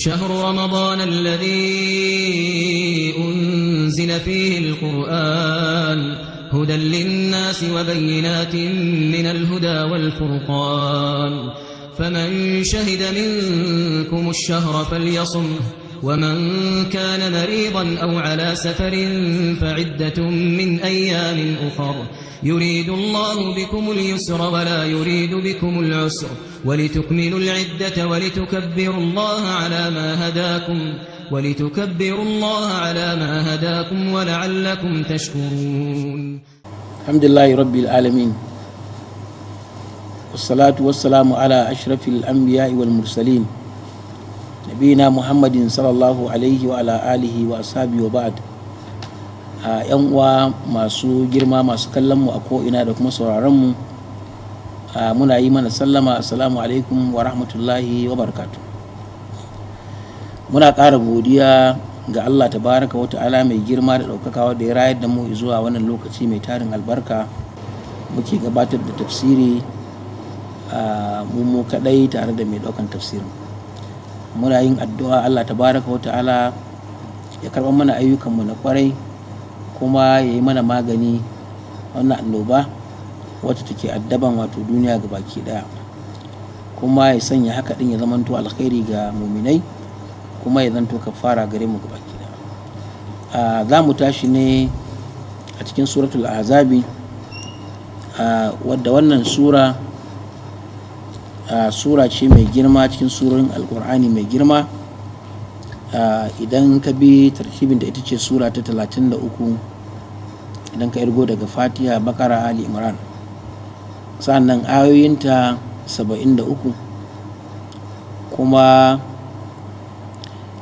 شهر رمضان الذي أنزل فيه القرآن هدى للناس وبينات من الهدى والفرقان. فمن شهد منكم الشهر فليصمه ومن كان مريضا أو على سفر فعدة من أيام أخر. يريد الله بكم اليسر ولا يريد بكم العسر ولتكملوا العدة ولتكبروا الله على ما هداكم ولتكبروا الله على ما هداكم ولعلكم تشكرون. الحمد لله رب العالمين. والصلاة والسلام على أشرف الأنبياء والمرسلين. نبينا محمد صلى الله عليه وعلى آله وأصحابه وبعد. Yan uwa masu girma masu kallon mu a ko'ina da kuma sauraron mu muna yi mana sallama assalamu alaikum wa rahmatullahi wa barakatu muna ƙara godiya ga Allah tabaraka wa ta'ala mai girma da ɗaukaka da ya rayar da mu zuwa wannan lokaci mai tarin albarka. Muke gabatar da tafsiri a mu kaɗai tare da mai ɗaukan tafsirin. Muna yin addu'a Allah tabaraka wa ta'ala ya karɓar mana ayyukanmu na ƙwarai kuma ya yi mana magani wannan annoba wacce take addaban wato duniya ga baki ɗaya. Kuma ya sanya haka din ya zamanto alkhairi ga muminai kuma ya zanto kafara gare mu ga baki ɗaya. Za mu tashi ne a cikin suratul azabi wadda wannan sura sura ce mai girma cikin surorin alkur'ani mai girma. Idan ka bi tartibin da ita ce sura ta 33 idan ka irgo daga fatiha bakara ali imran. Sannan ayoyinta 73 kuma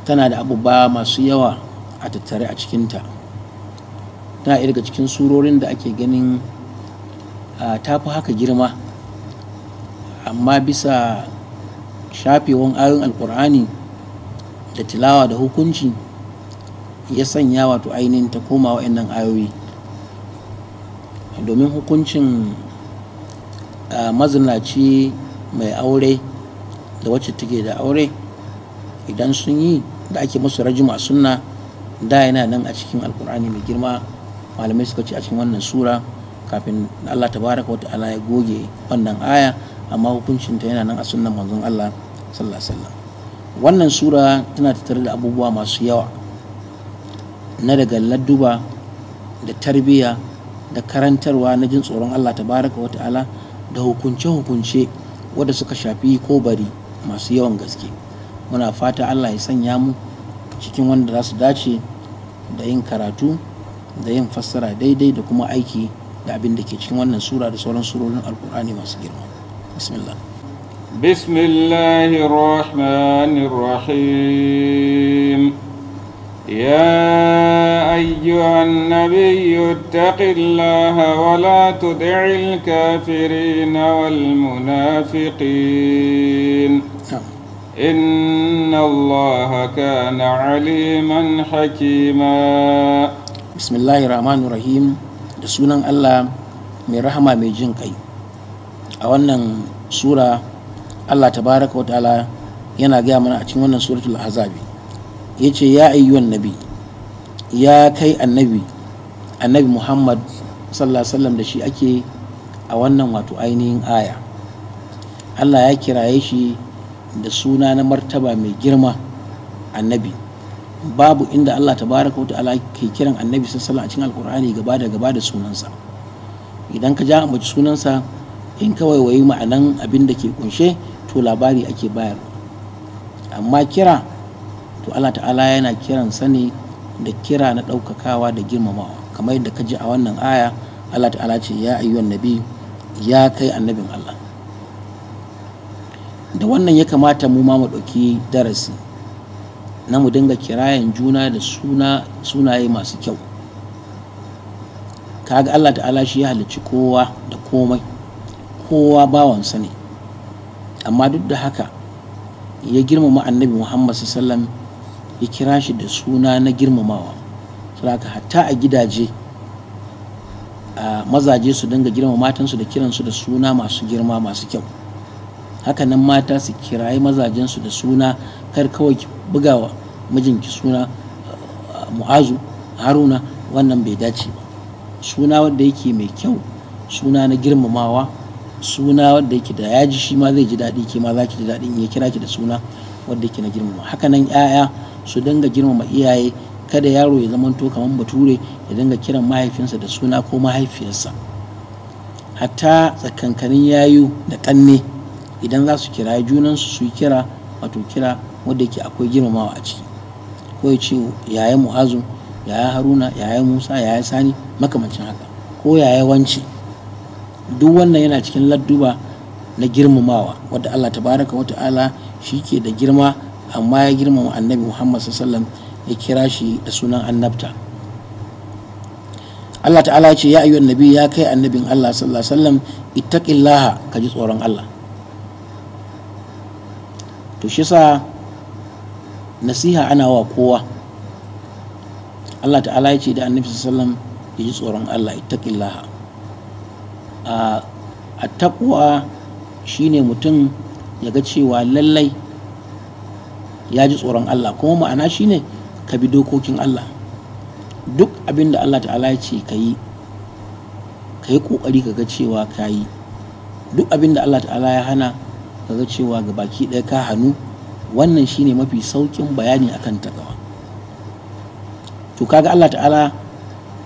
tana da abubuwa masu yawa a tattare a cikinta. Tana daga cikin surorin da ake ganin ta fi haka girma. Amma bisa shafewan ayoyin alkur'ani da tilawa da hukunci ya sanya wato ainihin ta koma wa'annan ayoyi. Domin hukuncin mazinaci mai aure da wacce take da aure idan sun yi da ake musu rajima sunna da yana nan a cikin alkur'ani mai girma malamai suka ce a cikin wannan sura kafin allah tabaraka wa ta'ala ya goge wannan aya amma hukuncinta yana nan a sunnan manzon allah sallallahu alaihi wasallam. Wannan sura tana tattare da abubuwa masu yawa na daga ladduba da tarbiyya da karantarwa na jin tsoron Allah tabaraka wa ta'ala da hukunce-hukunce wadda suka shafi ko bari masu yawan gaske. Muna fata Allah ya sanya mu cikin wanda za su dace da yin karatu da yin fassara daidai da kuma aiki da abin da ke cikin wannan sura da sauran surorin alkur'ani masu girma. Bismillah. بسم الله الرحمن الرحيم. يا أيها النبي اتق الله ولا تدع الكافرين والمنافقين. إن الله كان عليما حكيما. بسم الله الرحمن الرحيم. da sunan Allah mai rahama mai jin sura Allah tabaraka wata'ala yana gaya mana a cikin wannan suratul azabi ya ce ya ayyuwan nabi ya kai annabi annabi muhammad sallallahu alaihi da shi ake a wannan wato ainihin aya. Allah ya kiraye shi da suna na martaba mai girma annabi. Babu inda Allah tabaraka wata'ala ke kiran annabi sallallahu a cikin alkur'ani gaba da gaba da sunansa. Idan ka ja ambaci sunansa in kawai wayi ma'anan abin da ke kunshe to labari ake bayarwa amma kira to Allah ta'ala yana kiran sani da kira na ɗaukakawa da girmamawa. Kamar yadda ka ji a wannan aya Allah ta'ala ce ya ayyuhan nabi ya kai annabin Allah. Da wannan ya kamata mu ma mu ɗauki darasi na mu dinga kirayen juna da suna sunaye masu kyau. Kaga Allah ta'ala shi ya halicci kowa da komai. Kowa bawansa ne. Amma duk da haka ya girmama annabi muhammad sallam ya kira shi da suna na girmamawa. Saboda hatta a gidaje a mazaje su dinga girmama matansu da kiransu da suna masu girma masu kyau. Hakanan mata su kirayi mazajensu da suna kar kawai ki bugawa mijinki suna mu'azu haruna wannan bai dace ba. Suna wanda yake mai kyau suna na girmamawa suna wanda yake da ya ji shi ma zai ji daɗi ke ma za ki ji daɗi ya kira ki da suna wanda yake na girmama. Haka nan 'ya'ya su dinga girmama iyaye kada yaro ya zama to kamar bature ya dinga kiran mahaifinsa da suna ko mahaifiyarsa. Hatta tsakankanin yayu da ƙanne idan za su kira junansu su yi kira wato kira wanda yake akwai girmamawa a ciki. Ko ya ce yaya mu'azu yaya haruna yaya musa yaya sani makamancin haka. Ko yaya wance duk wannan yana cikin ladduba na girmamawa wadda allah tabaraka wa ta'ala shi ke da girma amma ya girmama annabi muhammad sallallahu ya kira shi da sunan annabta. Allah ta'ala ce ya ayyuhan nabi ya kai annabin allah sallallahu alaihi wasallam ittaqillaha ka ji tsoron allah. To shi sa nasiha ana wa kowa. Allah ta'ala ya ce da annabi sallam ya ji tsoron Allah ittaqillaha. A taqwa shine mutum ya ga cewa lallai ya ji tsoron Allah. Kuma ma'ana shine ka bi dokokin Allah. Duk abin da Allah ta'ala ya ce ka yi ka yi ƙoƙari ka ga cewa ka yi. Duk abin da Allah ta'ala ya hana ka ga cewa ga baki ɗaya ka hannu wannan shine mafi saukin bayani akan takawa to kaga Allah ta'ala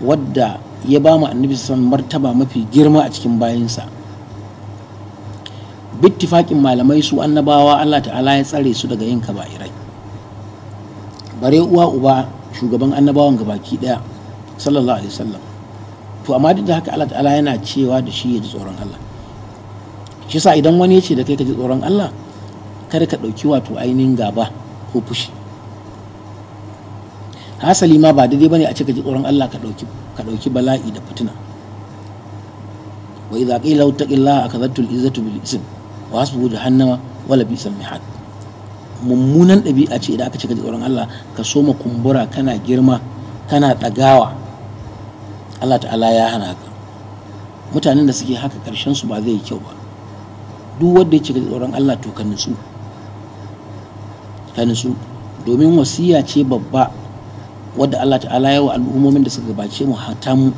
wadda ya ba mu annabi san martaba mafi girma a cikin bayansa bittifaƙin malamai su annabawa Allah ta'ala ya tsare su daga yin kaba'irai. Bare uwa uba shugaban annabawan gabaki ɗaya sallallahu alaihi wasallam. To amma duk da haka Allah ta'ala yana cewa da shi ya ji tsoron Allah. Shi sa idan wani ya ce da kai ka ji tsoron Allah kada ka ɗauki wato ainihin gaba ko fushi. Hasali ma ba daidai ba ne a ce ka ji tsoron Allah ka ɗauki ka ɗauki bala'i da fitina. Wa idza qila taqillaha akadhatul izzatu bil ism wa hasbuhu jahannama wala bisal mihad mummunan ɗabi'a ce idan aka ce ka ji tsoron Allah ka soma kumbura kana girma kana ɗagawa. Allah ta'ala ya hana ka. Mutanen da suke haka ƙarshen su ba zai yi kyau ba. Duk wanda ya ce ka ji tsoron Allah to ka nutsu. Ka nutsu. Domin wasiya ce babba wadda Allah ta'ala ya wa al'ummomin da suka gabace mu hata mu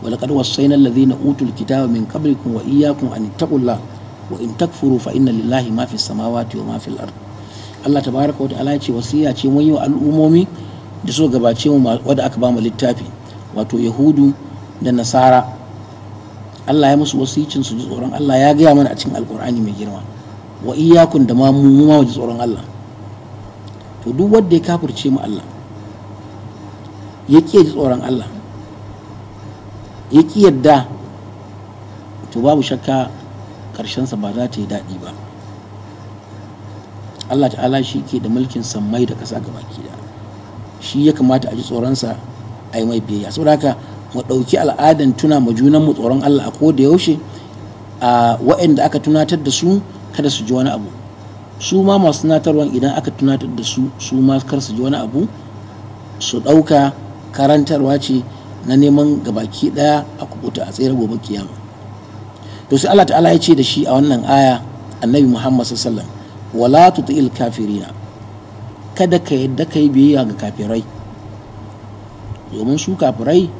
ولقد وصينا الذين اوتوا الكتاب من قبلكم واياكم ان اتقوا الله وان تكفروا فان لله ما في السماوات وما في الارض Allah tabaraka wa ta'ala ya ce wasiya ce mun yi wa al'ummomi da suka gabace mu wadda aka ba mu littafi wato yahudu da nasara Allah ya musu wasicin su ji tsoron Allah ya gaya mana a cikin alkur'ani mai girma wa iyakun da ma mu ma ji tsoron Allah to duk wanda ya kafirce mu Allah ya ƙi ji tsoron Allah. Ya ƙi yadda to babu shakka ƙarshensa ba za ta yi daɗi ba. Allah ta'ala shi ke da mulkin sammai da ƙasa ga baki da shi ya kamata a ji tsoronsa a yi mai biyayya. Saboda haka mu ɗauki al'adan tuna ma junan mu tsoron Allah a ko da yaushe a waɗanda aka tunatar da su kada su ji wani abu. Su ma masu tunatarwan idan aka tunatar da su su ma kar su ji wani abu su ɗauka karantarwa ce na neman gabaki ɗaya a kubuta a tsere gobe kiyama. To sai Allah ta'ala ya ce da shi a wannan aya annabi Muhammad sallallahu alaihi wasallam wala tuti'il kafirina. Kada ka yadda ka yi biyayya ga kafirai. Domin su kafirai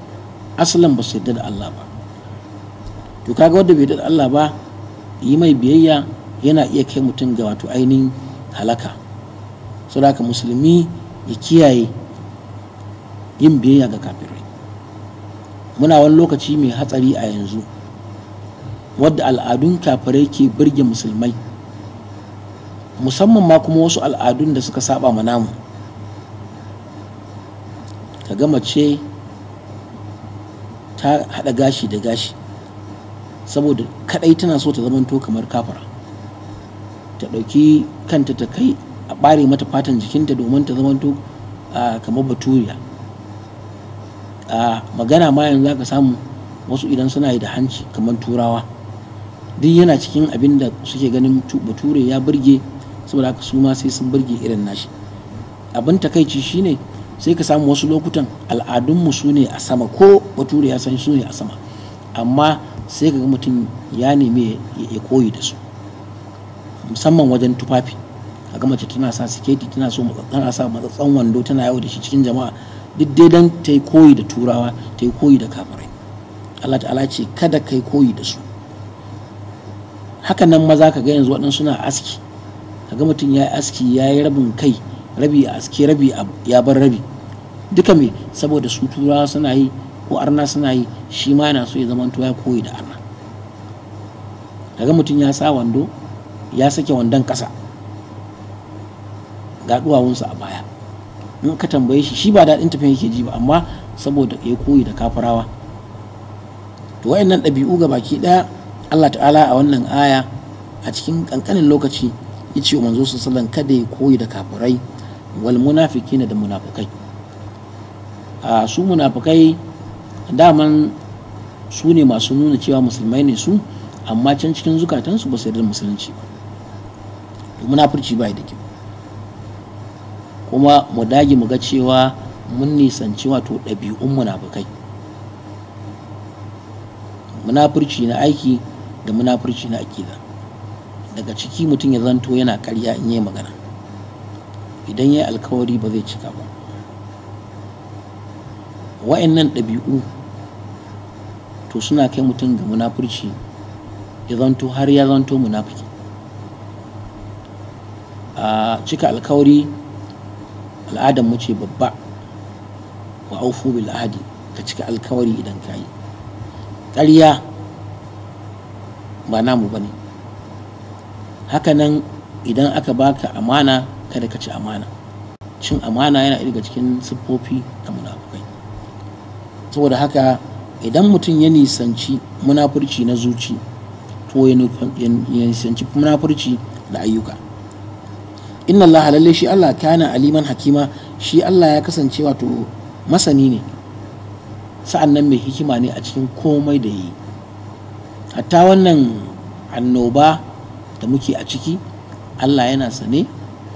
asalin ba su yadda da Allah ba. To kaga wanda bai yadda da Allah ba yi mai biyayya yana iya kai mutum ga wato ainihin halaka. Saboda musulmi ya kiyaye yin biyayya ga kafirai. Muna wani lokaci mai hatsari a yanzu wadda al'adun kafirai ke birge musulmai musamman ma kuma wasu al'adun da suka saba ma namu. Ka ga mace ta haɗa gashi da gashi saboda kadai tana so ta zamanto kamar kafara. Ta ɗauki kanta ta kai a ɓare mata fatan jikinta domin ta zamanto kamar baturiya. A magana ma yanzu ka samu wasu idan suna yi da hanci kamar turawa. Duk yana cikin abin da suke ganin bature ya burge saboda haka su ma sai sun burge irin nashi. Abin takaici shine sai ka samu wasu lokutan al'adunmu su ne a sama ko bature ya san su ne a sama. Amma sai ka ga mutum ya nemi ya koyi da su. Musamman wajen tufafi. Ga mace tana sa siketi tana so tana sa matsatsan wando tana yawo da shi cikin jama'a. Duk dai dan ta yi koyi da turawa ta yi koyi da kafirai. Allah ta'ala ce kada kai koyi da su. Hakan nan maza ka ga yanzu waɗansu suna aski. Kaga mutum ya yi aski ya yi rabin kai rabi a aski rabi ya bar rabi. Duka me? Saboda su turawa suna yi ko arna suna yi shi ma yana so ya zama ya koyi da arna. Kaga mutum ya sa wando ya sake wandon ƙasa. Ga duwawunsa a baya. In ka tambaye shi shi ba daɗin tafiya yake ji ba amma saboda ya koyi da kafarawa. To wayannan ɗabi'u ga baki ɗaya Allah ta'ala a wannan aya a cikin ƙanƙanin lokaci ya ce wa manzo sallallahu kada ya koyi da kafirai wal munafiqina da munafikai a su munafikai daman su ne masu nuna cewa musulmai ne su amma can cikin zukatansu ba su yarda musulunci ba. Munafurci ba da kyau. Kuma mu dage mu ga cewa mun nisanci wato ɗabi'un munafukai. Munafurci na aiki da munafurci na akida. Daga ciki mutum ya zanto yana karya in yi magana. Idan ya yi alkawari ba zai cika ba. Wa'annan ɗabi'u to suna kai mutum ga munafurci ya zanto har ya zanto munafiki. A cika alkawari al'adar mu ce babba. Wa aufu bil ahadi ka cika alkawari idan ka yi. Ƙarya ba namu ba ne. Hakanan idan aka baka amana kada ka ci amana. Cin amana yana daga cikin siffofi na munafukai. Saboda haka idan mutum ya nisanci munafurci na zuci to ya nisanci munafurci da ayyuka. Inna allaha lalle shi allah kana aliman hakima shi allah ya kasance wato masani ne. Sa'an nan mai hikima ne a cikin komai da yi hatta wannan annoba da muke a ciki allah yana sane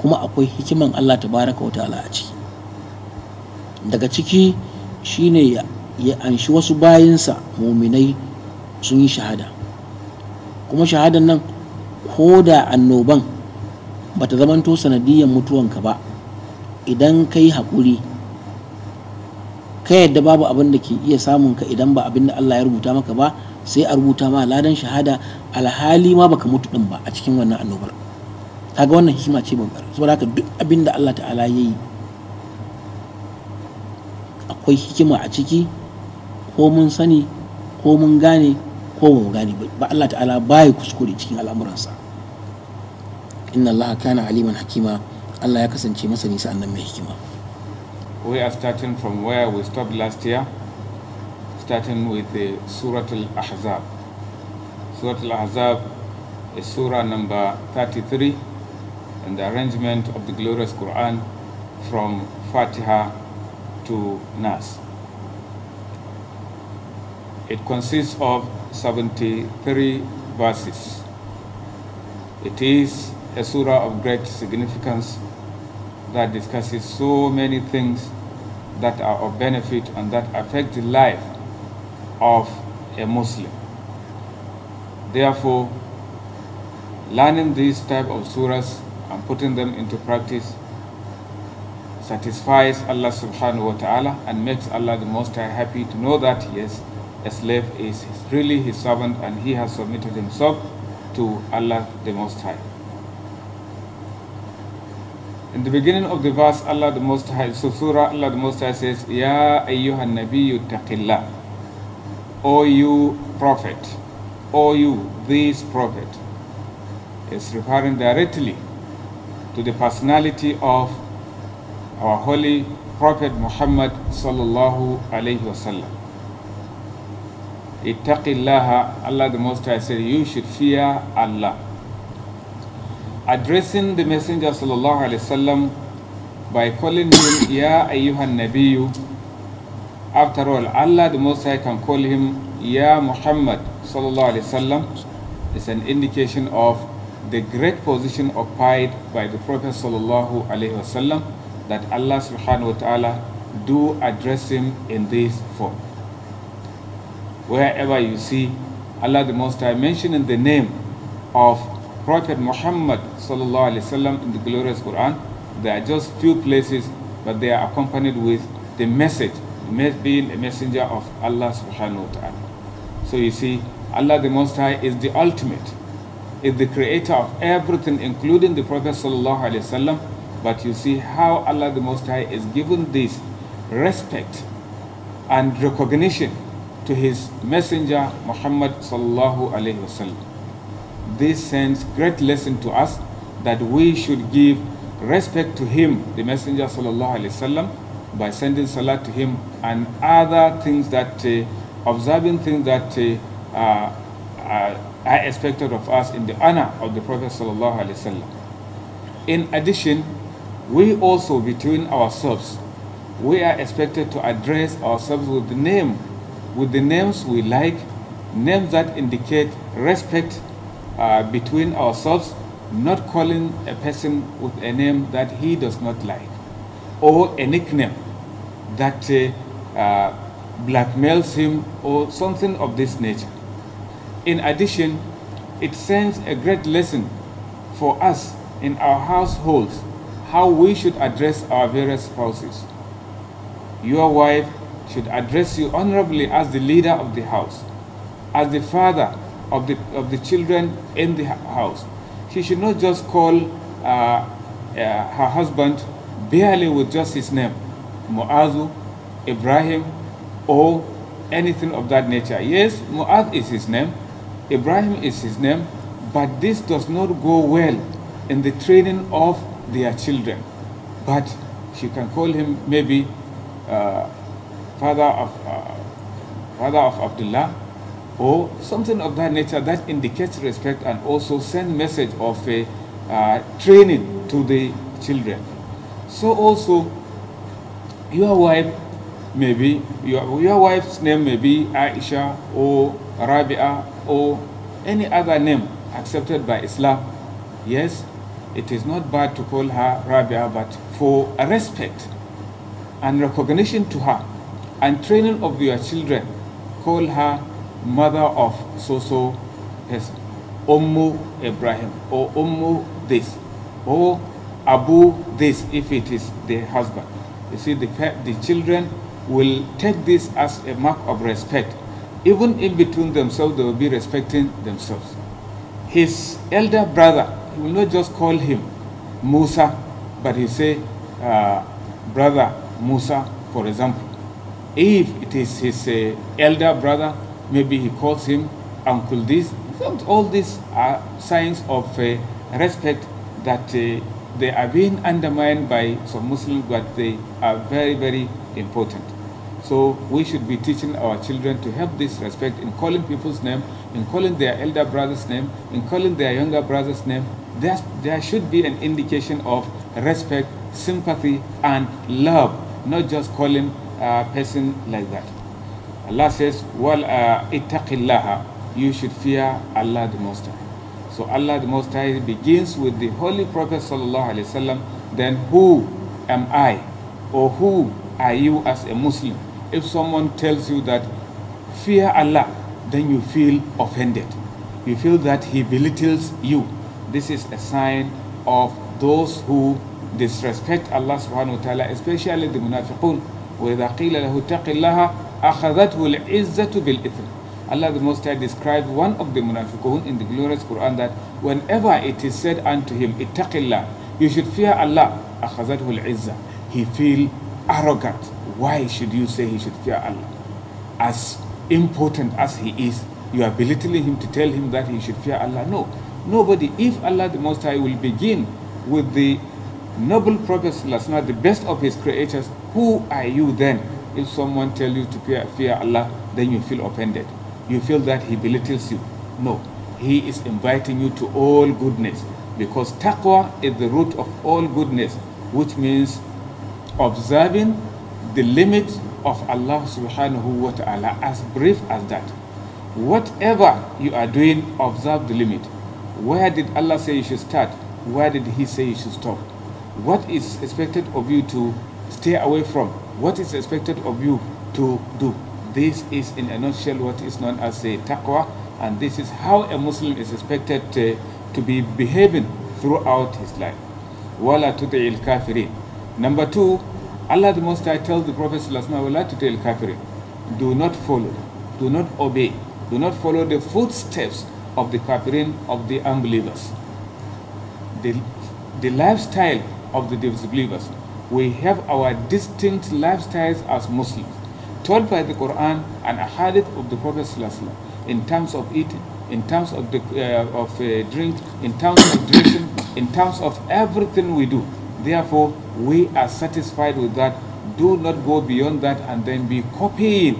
kuma akwai hikiman allah tabaraka wa ta'ala a ciki. Daga ciki shine ya, anshi wasu bayinsa muminai sun yi shahada. Kuma shahadan nan ko da annoban bata zamanto sanadiyyar mutuwanka ba. Idan ka yi haƙuri ka yadda babu abin da ke iya samun ka idan ba abin da Allah ya rubuta maka ba sai a rubuta ma ladan shahada alhali ma baka mutu din ba a cikin wannan annobar. Kaga wannan hikima ce babbar. Saboda haka duk abin da Allah ta'ala ya yi akwai hikima a ciki ko mun sani ko mun gane ko ba mu gane ba. Allah ta'ala baya kuskure cikin al'amuransa. Inna kana aliman hakima Allah ya kasance masani sa'annan mai hikima We are starting from where we stopped last year, starting with the Surah Al-Ahzab. Surah Al-Ahzab is Surah number 33 in the arrangement of the glorious Quran from Fatiha to Nas. It consists of 73 verses. It is a surah of great significance that discusses so many things that are of benefit and that affect the life of a Muslim. Therefore, learning these type of surahs and putting them into practice satisfies Allah subhanahu wa ta'ala and makes Allah the Most High happy to know that yes, a slave is really his servant and he has submitted himself to Allah the Most High. In the beginning of the verse, Allah the Most High, so Surah Allah the Most High says, Ya ayyuhan nabiyyu taqillah. O you prophet, O you, this prophet, is referring directly to the personality of our holy Prophet Muhammad sallallahu alayhi wasallam. Ittaqillaha, Allah the Most High said, you should fear Allah addressing the Messenger sallallahu alaihi wasallam by calling him Ya ayyuhan nabiyyu. After all, Allah the Most High can call him Ya Muhammad sallallahu alaihi wasallam. It's an indication of the great position occupied by the Prophet sallallahu alaihi wasallam that Allah subhanahu wa taala do address him in this form. Wherever you see Allah the Most High mentioning the name of Prophet Muhammad wasallam in the glorious Quran, there are just few places, but they are accompanied with the message, being a messenger of Allah subhanahu wa ta'ala. So you see, Allah the Most High is the ultimate, is the creator of everything, including the Prophet sallallahu alaihi wasallam. But you see how Allah the Most High is given this respect and recognition to his messenger Muhammad sallallahu alaihi wasallam. This sends great lesson to us that we should give respect to him, the messenger sallallahu alaihi wasallam, by sending salat to him and other things that uh, observing things that uh, uh, are expected of us in the honor of the Prophet sallallahu alaihi wasallam. In addition, we also between ourselves we are expected to address ourselves with the name, with the names we like, names that indicate respect uh, between ourselves, not calling a person with a name that he does not like, or a nickname that uh, uh, blackmails him, or something of this nature. In addition, it sends a great lesson for us in our households how we should address our various spouses your wife should address you honorably as the leader of the house, as the father of the, of the children in the house. She should not just call uh, uh, her husband barely with just his name, Muazu, Ibrahim, or anything of that nature. Yes, Muaz is his name, Ibrahim is his name, but this does not go well in the training of their children. But she can call him maybe uh, father of uh, father of Abdullah or something of that nature that indicates respect and also send message of a uh, training to the children. So also your wife maybe your, your wife's name may be Aisha or Rabia or any other name accepted by Islam. Yes, it is not bad to call her Rabia, but for respect and recognition to her and training of your children, call her mother of so-so person, Ummu Ibrahim, or Ummu this, or Abu this if it is the husband. You see, the, the children will take this as a mark of respect. Even in between themselves, they will be respecting themselves. His elder brother, he will not just call him Musa, but he say, uh, brother Musa, for example. If it is his uh, elder brother, maybe he calls him uncle this. All these are signs of uh, respect that uh, they are being undermined by some Muslims, but they are very, very important. So we should be teaching our children to have this respect in calling people's name, in calling their elder brother's name, in calling their younger brother's name. There, there should be an indication of respect, sympathy, and love, not just calling a person like that. Allah says, "Well, ittaqillaha." You should fear Allah the Most High. So Allah the Most High begins with the Holy Prophet sallallahu alaihi wasallam. Then who am I, or who are you as a Muslim? If someone tells you that fear Allah, then you feel offended. You feel that he belittles you. This is a sign of those who disrespect Allah subhanahu wa ta'ala, especially the munafiqun. وإذا قيل له اتق الله أخذته العزة بالإثم Allah the Most High described one of the munafiqun in the glorious Quran that whenever it is said unto him, ittaqillah, you should fear Allah, أخذته العزة. He feel arrogant. Why should you say he should fear Allah? As important as he is, you are belittling him to tell him that he should fear Allah. No, nobody. If Allah the Most High will begin with the noble Prophet Sallallahu the best of his creatures, who are you then? if someone tell you to fear, fear Allah, then you feel offended. You feel that he belittles you. No, he is inviting you to all goodness because taqwa is the root of all goodness, which means observing the limits of Allah subhanahu wa ta'ala as brief as that. Whatever you are doing, observe the limit. Where did Allah say you should start? Where did He say you should stop? What is expected of you to stay away from? What is expected of you to do? This is, in a nutshell, what is known as a taqwa, and this is how a Muslim is expected to, to be behaving throughout his life. Wala tuti'il kafirin. Number two, Allah the Most High tells the Prophet Wala tuti'il kafirin. Do not follow, do not obey, do not follow the footsteps of the kafirin, of the unbelievers. The, the lifestyle of the disbelievers. We have our distinct lifestyles as Muslims, taught by the Quran and a hadith of the Prophet in terms of eating, in terms of, the, uh, of uh, drink, in terms of dressing, in terms of everything we do. Therefore, we are satisfied with that. Do not go beyond that and then be copying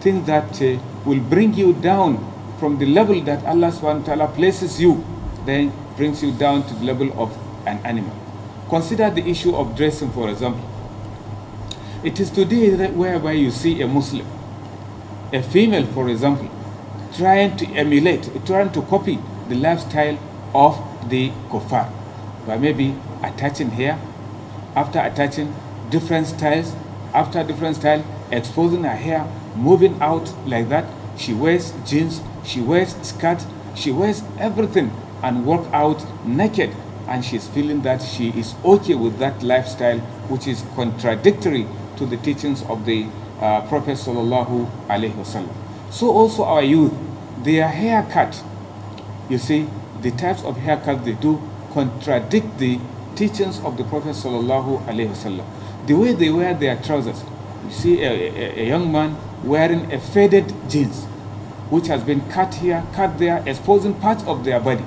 things that uh, will bring you down from the level that Allah subhanahu wa ta'ala places you, then brings you down to the level of an animal. Consider the issue of dressing, for example. It is today that whereby you see a Muslim, a female, for example, trying to emulate, trying to copy the lifestyle of the kuffar by maybe attaching hair, after attaching different styles, after different style, exposing her hair, moving out like that. She wears jeans, she wears skirt, she wears everything and walk out naked and she's feeling that she is okay with that lifestyle which is contradictory to the teachings of the uh, Prophet sallallahu alaihi wasallam. So also our youth, their haircut, you see, the types of haircut they do contradict the teachings of the Prophet sallallahu alaihi wasallam. The way they wear their trousers, you see a, a, a young man wearing a faded jeans, which has been cut here, cut there, exposing parts of their body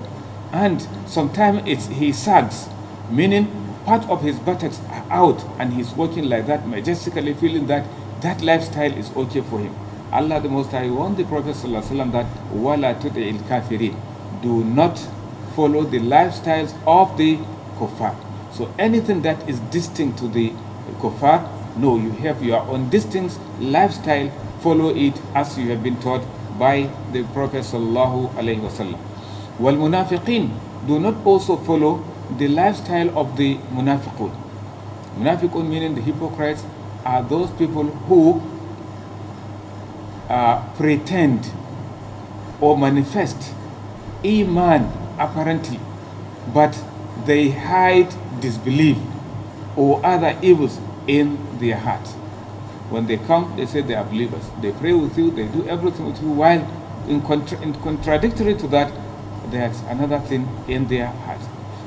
and sometimes it's he sags, meaning part of his buttocks are out and he's walking like that majestically, feeling that that lifestyle is okay for him. Allah the Most High warned the Prophet that wala tud'il kafirin, do not follow the lifestyles of the kuffar. So anything that is distinct to the kuffar, no, you have your own distinct lifestyle. Follow it as you have been taught by the Prophet sallallahu alaihi wasallam. While munafiqin do not also follow the lifestyle of the munafiqun. Munafiqun meaning the hypocrites are those people who uh, pretend or manifest iman apparently, but they hide disbelief or other evils in their heart. When they come, they say they are believers. They pray with you, they do everything with you, while in, contra in contradictory to that, there's another thing in their heart.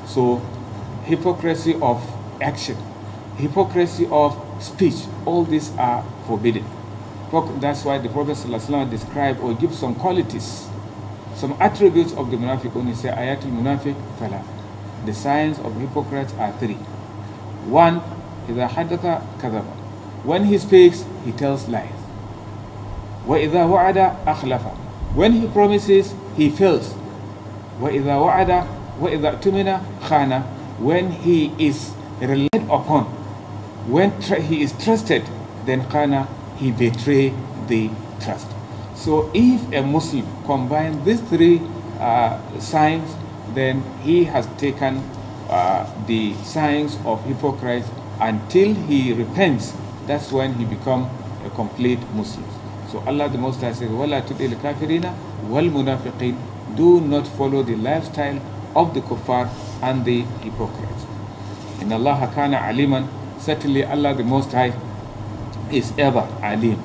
So, hypocrisy of action, hypocrisy of speech, all these are forbidden. That's why the Prophet ﷺ described or gives some qualities, some attributes of the munafiqun. He said, Ayatul munafiq fala. The signs of hypocrites are three. One, إذا حدث كذب. When he speaks, he tells lies. وإذا وعد أخلف. When he promises, he fails. وإذا وعد وإذا اؤتمن خان when he is relied upon when he is trusted then khana he betray the trust so if a muslim combines these three uh, signs then he has taken uh, the signs of hypocrites until he repents that's when he become a complete muslim so allah the most high says wala tudil kafirina wal munafiqin do not follow the lifestyle of the kuffar and the hypocrites. In Allah kana aliman, certainly Allah the Most High is ever alim,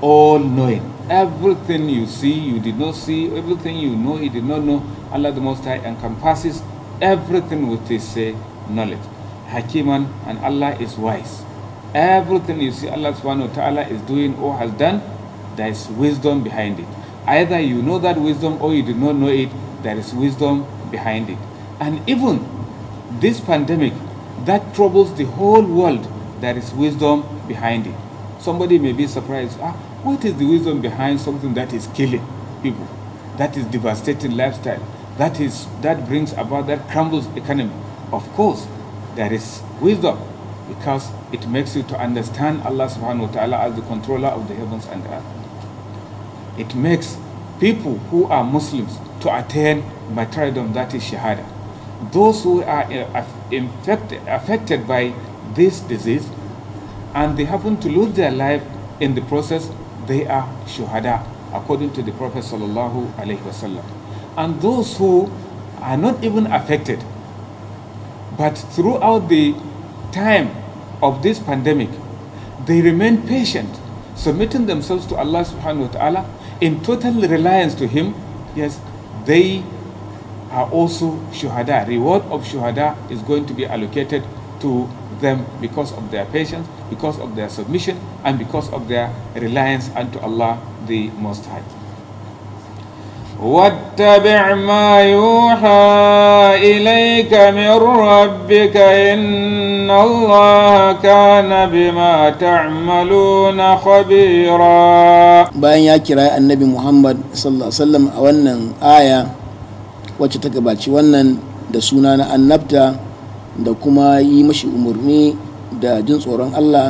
all knowing. Everything you see, you did not see, everything you know, you did not know, Allah the Most High encompasses everything with His uh, knowledge. Hakiman, and Allah is wise. Everything you see Allah subhanahu wa ta'ala is doing or has done, there is wisdom behind it. Either you know that wisdom or you do not know it, there is wisdom behind it. And even this pandemic that troubles the whole world, there is wisdom behind it. Somebody may be surprised, ah, what is the wisdom behind something that is killing people, that is devastating lifestyle, that is that brings about that crumbles economy? Of course, there is wisdom because it makes you to understand Allah subhanahu wa ta'ala as the controller of the heavens and earth it makes people who are Muslims to attain martyrdom, that is Shahada. Those who are uh, infected, affected by this disease and they happen to lose their life in the process, they are Shuhada, according to the Prophet Sallallahu Alaihi Wasallam. And those who are not even affected. But throughout the time of this pandemic, they remain patient, submitting themselves to Allah subhanahu wa ta'ala in total reliance to Him. Yes, they are also shuhada. Reward of shuhada is going to be allocated to them because of their patience, because of their submission, and because of their reliance unto Allah the Most High. واتبع ما يوحى إليك من ربك إن الله كان بما تعملون خبيرا bayan ya kira annabi muhammad sallallahu alaihi wasallam a wannan aya wacce ta gabaci wannan da suna na annabta da kuma yi mashi umarni da jin tsoron allah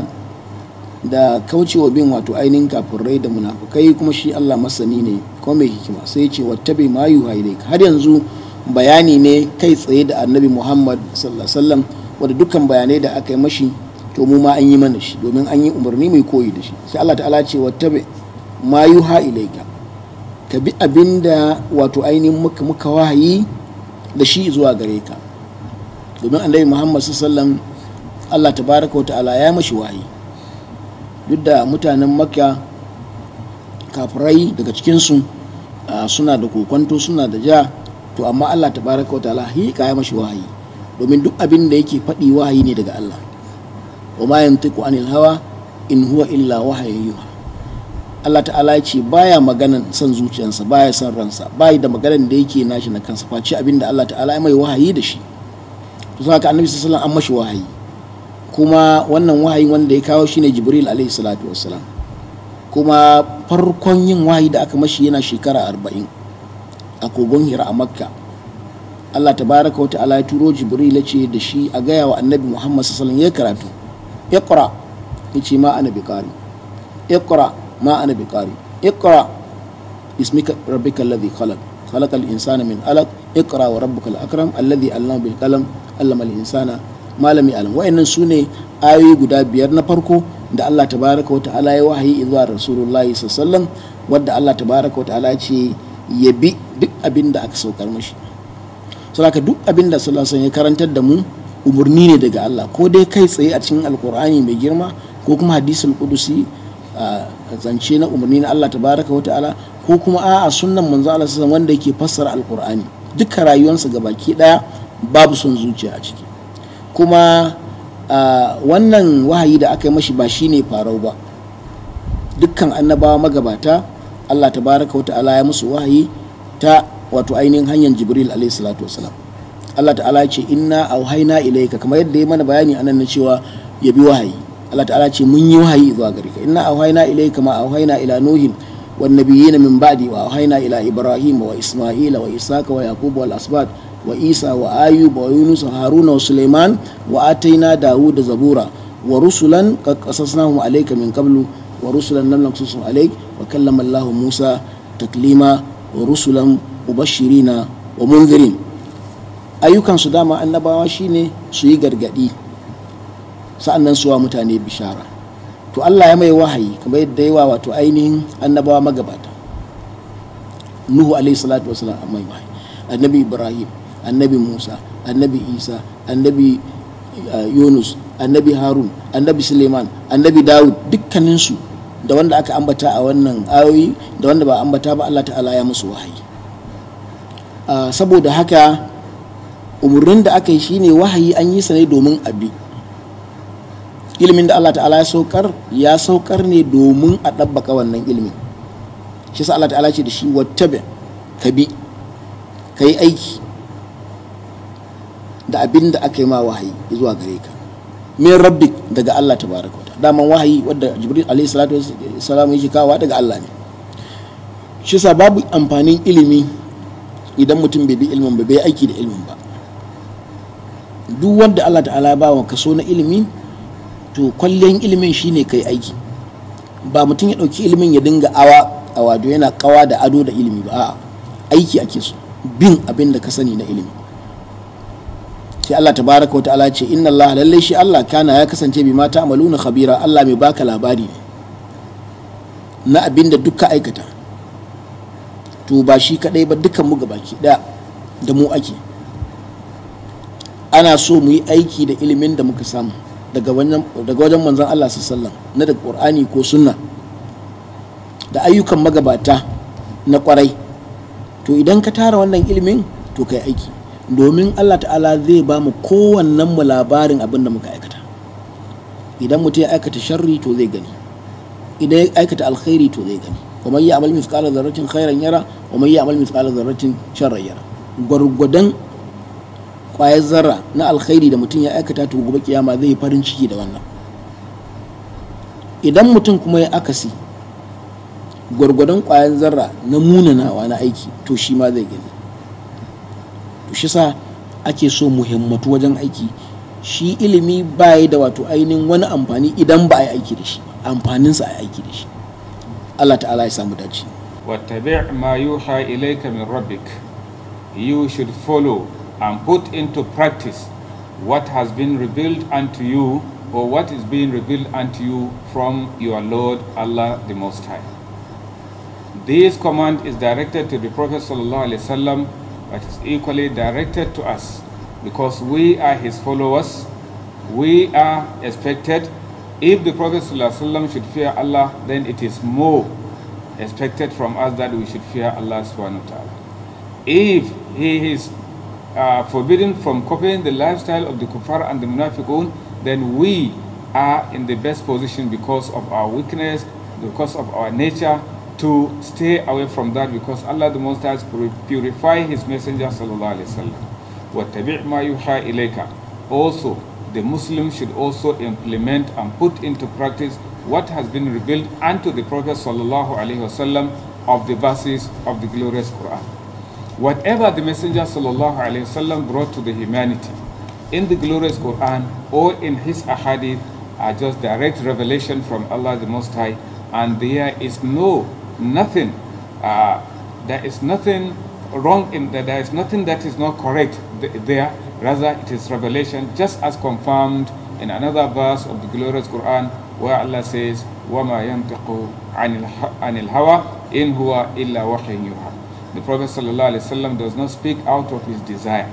da kaucewa bin wato ainihin kafirai da munafukai kuma shi allah masani ne mai hikima sai ce wattabi ma yuha ilaika har yanzu bayani ne kai tsaye da annabi muhammad sallallahu wanda dukkan bayanai da aka yi mashi to mu ma an yi mana shi domin an yi umarni mai koyi da shi. Sai allah ta'ala ce wattabi ma yuha ilaika ka bi abin da wato ainihin muka muka wahayi da shi zuwa gare ka. Domin annabi muhammad sallallahu allah tabaraka wa ta'ala ya mashi wahayi. Duk da mutanen makka kafirai daga cikinsu suna da kokonto suna da ja. To amma allah tabaraka wa ta'ala hika ya mashi wahayi. Domin duk abin da yake faɗi wahayi ne daga allah. Wa ma yantiqu anil hawa in huwa illa wahayyuha Allah ta'ala ya ce baya maganan son zuciyarsa baya son ransa bayi da maganan da yake nashi na kansa face abin da Allah ta'ala ya mai wahayi da shi. To saka annabi sallallahu alaihi an mashi wahayi. Kuma wannan wahayi wanda ya kawo shine jibril alaihi salatu wassalam. kuma farkon yin wahayi da aka mashi yana shekara arba'in a kogon hira a makka. Allah tabaraka wa ta'ala ya turo jibril ce da shi a gaya wa annabi muhammad sallallahu ya karatu ikra ya ce ma ana bikari iqra ma ana bikari iqra ismika rabbika ladhi khalaq. Khalaqal insana min alaq. Iqra wa rabbukal akram alladhi allama bil qalam allama al insana malami alam wa'annan su ne ayoyi guda biyar na farko da Allah tabaraka wa ta'ala ya wahayi zuwa Rasulullahi sallallahu wadda Allah tabaraka wa ta'ala ce ya bi duk abin da aka saukar mashi. Saboda duk abin da sallallahu ya karantar da mu umurni ne daga Allah. Ko dai kai tsaye a cikin alkur'ani mai girma ko kuma hadisul qudusi zance na umarni na Allah tabaraka wata'ala ko kuma a'a sunnan manzo Allah sallallahu wanda yake fassara alqur'ani. Duka rayuwarsa baki ɗaya babu son zuciya a ciki. Kuma wannan wahayi da aka yi mashi ba shine farau ba. Dukkan annabawa magabata Allah tabaraka wata'ala ya musu wahayi ta wato ainihin hanyar Jibril alaihi salatu wasalam Allah ta'ala ya ce inna auhayna ilayka kamar yadda ya mana bayani a nan na cewa ya bi wahayi. Allah ta'ala ce mun yi wahayi zuwa gare ka. Inna auhayna ilayka ma auhayna ila nuhin wan nabiyina min ba'di wa auhayna ila ibrahim wa isma'ila wa isaka wa yaqub wal asbat wa isa wa ayyub wa yunus wa haruna wa sulaiman wa ataina daud zabura wa rusulan qasasnahum alayka min qablu wa rusulan lam naqsusum alayk wa kallama Allah Musa taklima wa rusulan mubashirina wa munzirin. Ayyukan su dama annabawa shine su yi gargaɗi sa'an nan suwa mutane bishara. To Allah ya mai wahayi kamar yadda yawa wato ainihin annabawa magabata. Nuhu alaihi salatu wasalam mai wahayi. Annabi Ibrahim. Annabi Musa annabi Isa annabi Yunus annabi Harun annabi Suleiman annabi Dawud dukkaninsu da wanda aka ambata a wannan ayoyi da wanda ba ambata ba Allah ta'ala ya musu wahayi. Saboda haka umarnin da aka yi shine wahayi an yi sa ne domin abi ilimin da Allah ta'ala ya saukar ya saukar ne domin a ɗabbaka wannan ilimin. Shi sa Allah ta'ala ce da shi wattabe ka bi ka yi aiki. Da abin da aka yi ma wahayi zuwa gare ka. Min rabbik daga Allah tabaraka wa daman wahayi wadda jibril alaihi salatu wasallam yake kawa daga Allah ne. Shi sa babu amfanin ilimi idan mutum bai bi ilimin ba bai aiki da ilimin ba. Duk wanda Allah ta'ala ya bawa kaso na ilimi to ƙwallon ilimin shine kai aiki. Ba mutum ya ɗauki ilimin ya dinga awa a wado yana kawa da ado da ilimi ba a'a. Aiki ake so bin abin da ka sani na ilimi. Sai Allah tabaraka wa ta'ala ce inna Allah lalle shi Allah kana ya kasance bi mata amaluna khabira. Allah mai baka labari ne na abin da duka aikata. To ba shi kadai ba dukan mu gabaki ɗaya da mu ake. Ana so mu yi aiki da ilimin da muka samu daga wajen manzon Allah sallam na daga ƙur'ani ko sunna da ayyukan magabata na ƙwarai to idan ka tara wannan ilimin to kai aiki. Domin Allah ta'ala zai ba mu kowannen mu labarin abin da muka aikata. Idan mutum ya aikata sharri to zai gani. Idan ya aikata alkhairi to zai gani. Wa man ya'mal mithqala dharratin khairan yara wa man ya'mal mithqala dharratin sharran yara. Gwargwadon ƙwayar zarra na alkhairi da mutum ya aikata to gobe kiyama zai farin ciki da wannan. Idan mutum kuma ya akasi gwargwadon ƙwayar zarra na munanawa na aiki to shi ma zai gani. Shi sa ake so muhimmatu wajen aiki. Shi ilimi baya da wato ainihin wani amfani idan ba a yi aiki da shi amfaninsa a yi aiki da shi. Allah ta'ala ya samu dace. Wattabi' ma yuha ilayka min rabbik. You should follow and put into practice what has been revealed unto you or what is being revealed unto you from your Lord Allah the Most High. This command is directed to the Prophet ﷺ, but is equally directed to us because we are his followers. We are expected. If the Prophet ﷺ should fear Allah, then it is more expected from us that we should fear Allah subhanahu wa ta'ala. If he is uh, forbidden from copying the lifestyle of the kuffar and the munafiqun, then we are in the best position because of our weakness, because of our nature, to stay away from that because Allah the Most High purify His Messenger sallallahu alaihi wasallam. Also, the Muslims should also implement and put into practice what has been revealed unto the Prophet sallallahu alaihi wasallam of the verses of the glorious Quran. Whatever the Messenger sallallahu alaihi wasallam brought to the humanity in the glorious Quran or in his ahadith are just direct revelation from Allah the Most High, and there is no nothing. Uh, there is nothing wrong in that. There is nothing that is not correct there. Rather, it is revelation, just as confirmed in another verse of the glorious Quran, where Allah says, "Wama yantiqu anil hawa in huwa illa wahyun yuha." The Prophet ﷺ does not speak out of his desire.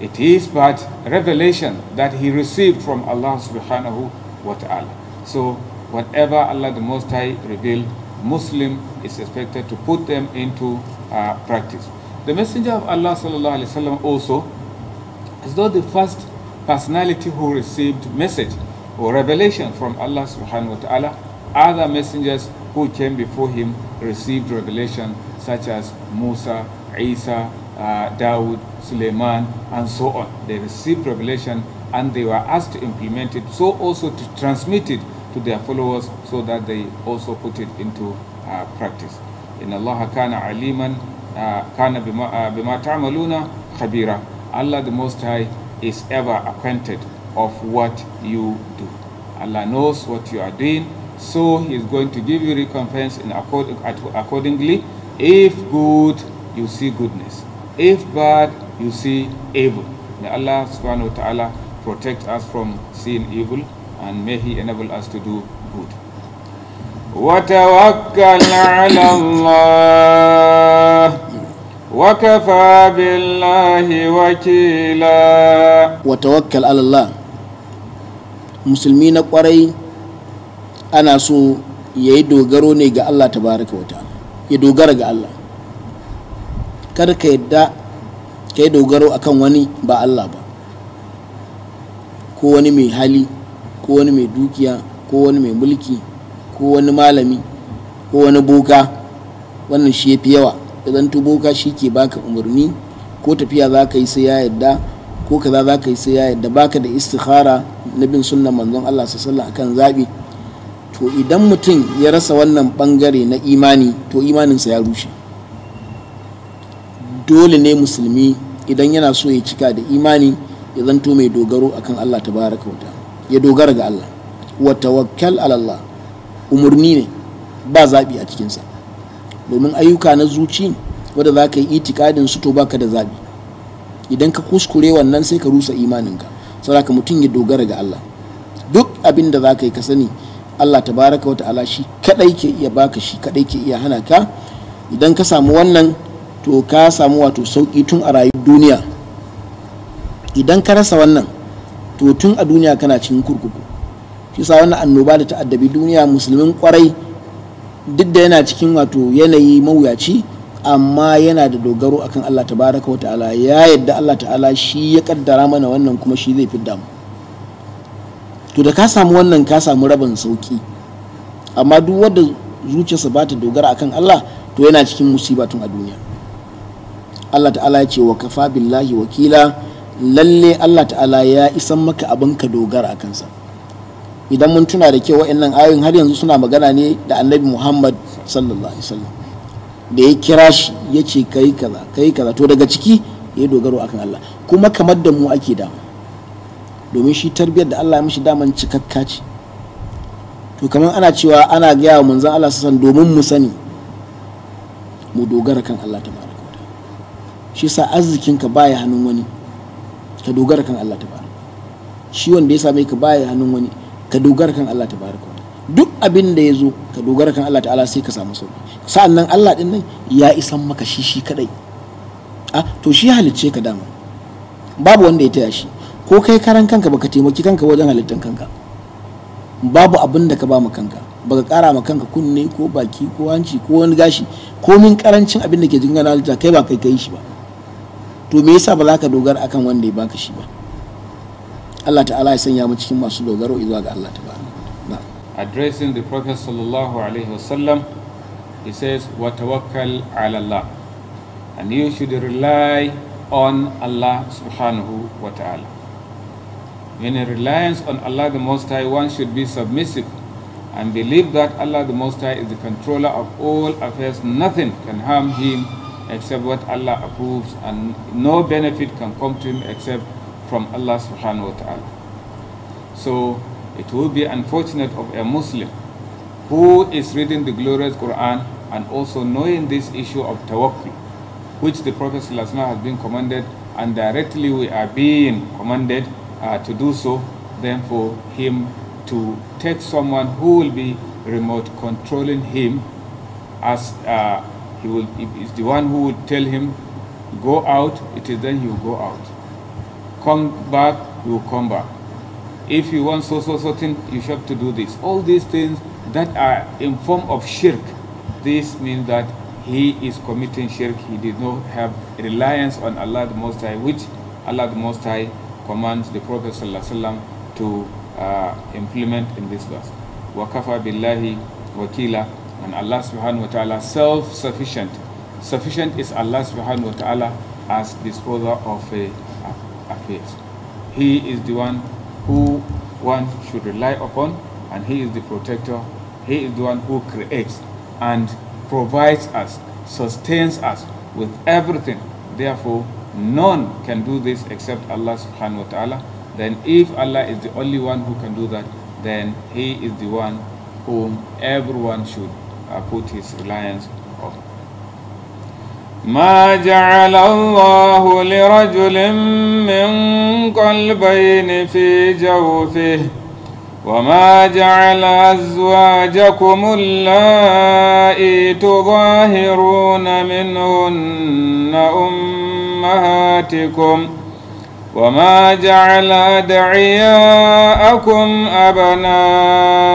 It is but revelation that he received from Allah subhanahu wa ta'ala. So whatever Allah the Most High revealed Muslim is expected to put them into uh, practice. The Messenger of Allah wasallam also is not the first personality who received message or revelation from Allah subhanahu wa ta'ala. Other messengers who came before him received revelation such as Musa, Isa, uh, Dawood, Suleiman, and so on. They received revelation and they were asked to implement it, so also to transmit it to their followers so that they also put it into uh, practice. In Allah kana aliman kana bima ta'maluna khabira. Allah the Most High is ever acquainted of what you do. Allah knows what you are doing, so He is going to give you recompense in accord, accordingly. If good, you see goodness. If bad, you see evil. May Allah subhanahu wa ta'ala protect us from seeing evil and may He enable us to do good. وتوكل على الله وكفى بالله وكيلا وتوكل على الله musulmi na kwarai ana so ya yi dogaro ne ga Allah tabaraka wa ta'ala ya dogara ga Allah kar ka yadda ka yi dogaro akan wani ba Allah ba ko wani mai hali ko wani mai dukiya ko wani mai mulki ko wani malami ko wani boka wannan shi ya fi yawa. Idan to boka shi ke baka umarni ko tafiya za ka yi sai ya yadda ko kaza za ka yi sai ya yadda. Baka da istikhara na bin sunnan manzon Allah sallallahu akan zabi to idan mutum ya rasa wannan ɓangare na imani to imaninsa ya rushe. Dole ne musulmi idan yana so ya cika da imani ya zanto mai dogaro akan Allah tabaraka wa ya dogara ga Allah. Wa tawakkal ala Allah. Umurni ne ba zaɓi a cikinsa. Domin ayyuka na zuci wadda za ka yi itikadin su to baka da zaɓi. Idan ka kuskure wannan sai ka rusa imaninka. Saboda mutum ya dogara ga Allah. Duk abin da za ka yi ka sani Allah tabaraka wa ta'ala shi kadai ke iya baka shi kadai ke iya hana ka. Idan ka samu wannan to ka samu wato sauƙi tun a rayuwar duniya. Idan ka rasa wannan to tun a duniya kana cikin kurkuku. Shi sa wannan annoba da ta'addabi duniya musulmin ƙwarai duk da yana cikin wato yanayi mawuyaci amma yana da dogaro akan Allah tabaraka wa ta'ala. Ya yadda Allah ta'ala shi ya kaddara mana wannan kuma shi zai fidda mu. To da ka samu wannan ka samu rabin sauƙi. Amma duk wanda zuciyarsa ba ta dogara akan Allah to yana cikin musiba tun a duniya. Allah ta'ala ya ce wa kafa billahi wakila lalle Allah ta'ala ya isan maka abin ka dogara a kansa. Idan mun tuna da kyau wa'annan ayoyin har yanzu suna magana ne da annabi Muhammad sallallahu alaihi wasallam da ya kira shi ya ce kai kaza kai kaza. To daga ciki ya dogaro akan Allah. Kuma kamar da mu ake dama domin shi tarbiyyar da Allah ya mishi daman cikakka ce. To kamar ana cewa ana gaya wa manzon Allah sassan domin mu sani mu dogara kan Allah tabaraka wa ta'ala. Shi sa arzikinka baya hannun wani. Ka dogara kan Allah tabaraka shi wanda ya same ka baya hannun wani ka dogara kan Allah tabaraka duk abin da ya zo ka dogara kan Allah ta'ala sai ka samu sauƙi. Sa'an nan Allah ɗin nan ya isan maka shi shi kadai. A to shi halicce ka dama. Babu wanda ya taya shi. Ko kai karan kanka baka taimaki kanka wajen halittan kanka. Babu abin da ka ba ma kanka. Baka kara ma kanka kunne ko baki ko hanci ko wani gashi. Komin ƙarancin abin da ke jikin halitta kai ba kai kai shi ba. To me yasa ba za ka dogara akan wanda ya baka shi ba Allah ta'ala ya sanya mu cikin masu dogaro ga Allah ta'ala addressing the Prophet sallallahu alaihi wasallam, he says, "Watawakkal ala Allah," and you should rely on Allah subhanahu wa taala. In reliance on Allah the Most High, one should be submissive and believe that Allah the Most High is the controller of all affairs. Nothing can harm him except what Allah approves, and no benefit can come to him except from Allah subhanahu wa ta'ala. So it will be unfortunate of a Muslim who is reading the glorious Quran and also knowing this issue of tawakkul, which the Prophet has been commanded, and directly we are being commanded uh, to do so, then for him to take someone who will be remote controlling him as uh, he will is the one who will tell him go out it is then he will go out. Come back he will come back. If you want so so so thing you have to do this. All these things that are in form of shirk this means that he is committing shirk. He did not have reliance on allah the most high which allah the most high commands the prophet sallallahu to uh, implement in this verse. Wa wakafa billahi wakila and allah subhanahu wa ta'ala self-sufficient sufficient is allah subhanahu wa ta'ala as disposer of affairs he is the one who one should rely upon, and He is the protector. He is the one who creates and provides us, sustains us with everything. Therefore, none can do this except Allah subhanahu wa ta'ala. Then, if Allah is the only one who can do that, then He is the one whom everyone should uh, put his reliance on. ما جعل الله لرجل من قلبين في جوفه وما جعل أزواجكم اللائي تظاهرون منهن أمهاتكم وما جعل أدعياءكم أبناءكم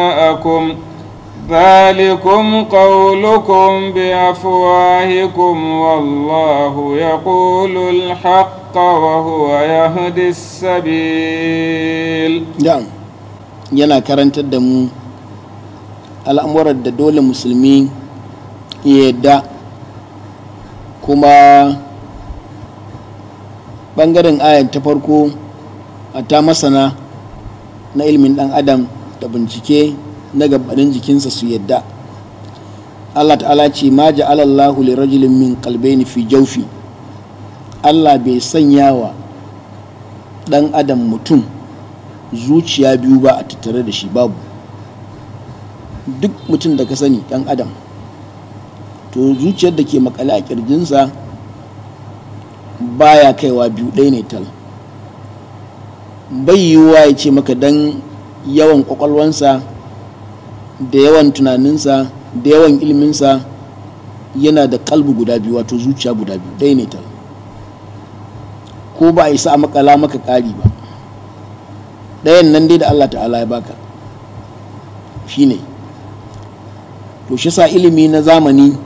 ذلكم قولكم بأفواهكم والله يقول الحق وهو يهدي السبيل na'am yana karantar da mu al'amuran da dole musulmi ya yadda kuma ɓangaren ayan ta farko a ta masana na ilimin ɗan adam da bincike na gabanin jikinsa su yadda. Allah ta'ala ce ma ja'alallahu li rajulin min qalbayni fi jawfi. Allah bai sanya wa dan adam mutum zuciya biyu ba a tattare da shi babu. Duk mutum da ka sani dan adam. To zuciyar da ke makale a kirjinsa baya kaiwa biyu ɗaya ne tal. Bai yiwuwa ya ce maka dan yawan kwakwalwansa da yawan tunaninsa da yawan ilminsa yana da kalbu guda biyu wato zuciya guda biyu ɗaya ne ta ko ba a isa a makala maka ƙari ba. Ɗayan nan dai da Allah ta'ala ya baka. Shine to shi sa ilimi na zamani